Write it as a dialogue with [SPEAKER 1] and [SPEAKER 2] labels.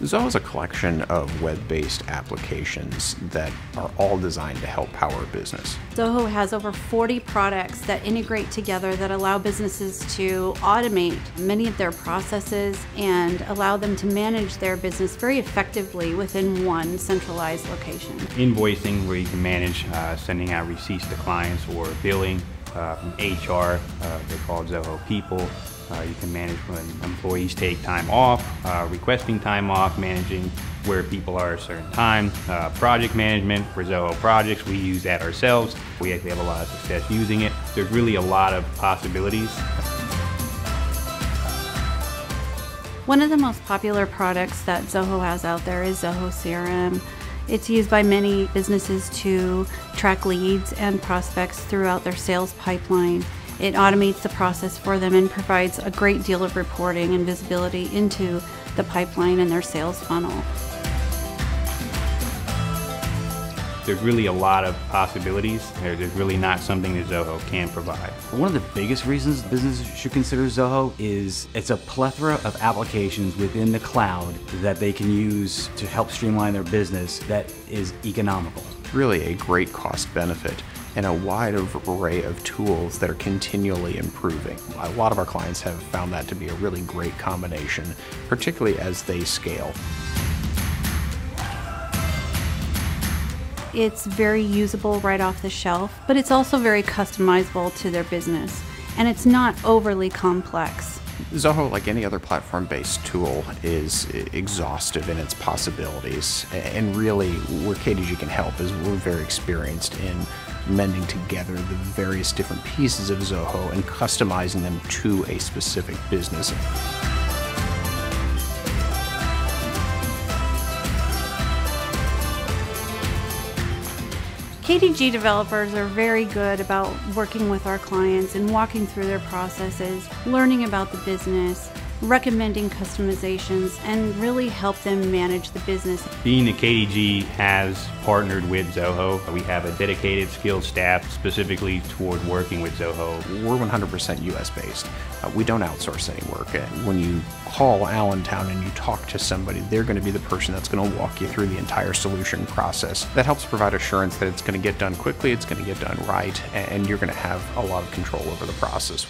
[SPEAKER 1] Zoho is a collection of web-based applications that are all designed to help power a business.
[SPEAKER 2] Zoho has over 40 products that integrate together that allow businesses to automate many of their processes and allow them to manage their business very effectively within one centralized location.
[SPEAKER 3] Invoicing, where you can manage uh, sending out receipts to clients or billing. Uh, from HR, uh, they're called Zoho People. Uh, you can manage when employees take time off, uh, requesting time off, managing where people are at a certain time. Uh, project management for Zoho projects, we use that ourselves. We actually have a lot of success using it. There's really a lot of possibilities.
[SPEAKER 2] One of the most popular products that Zoho has out there is Zoho CRM. It's used by many businesses to track leads and prospects throughout their sales pipeline. It automates the process for them and provides a great deal of reporting and visibility into the pipeline and their sales funnel.
[SPEAKER 3] There's really a lot of possibilities. There's really not something that Zoho can provide.
[SPEAKER 4] One of the biggest reasons businesses should consider Zoho is it's a plethora of applications within the cloud that they can use to help streamline their business that is economical.
[SPEAKER 1] Really a great cost benefit and a wide array of tools that are continually improving. A lot of our clients have found that to be a really great combination, particularly as they scale.
[SPEAKER 2] It's very usable right off the shelf, but it's also very customizable to their business, and it's not overly complex.
[SPEAKER 1] Zoho, like any other platform based tool, is exhaustive in its possibilities. And really, where KDG can help is we're very experienced in mending together the various different pieces of Zoho and customizing them to a specific business.
[SPEAKER 2] KDG developers are very good about working with our clients and walking through their processes, learning about the business, recommending customizations, and really help them manage the business.
[SPEAKER 3] Being that KDG has partnered with Zoho, we have a dedicated skilled staff specifically toward working with Zoho.
[SPEAKER 1] We're 100% US based. Uh, we don't outsource any work. And when you call Allentown and you talk to somebody, they're going to be the person that's going to walk you through the entire solution process. That helps provide assurance that it's going to get done quickly, it's going to get done right, and you're going to have a lot of control over the process.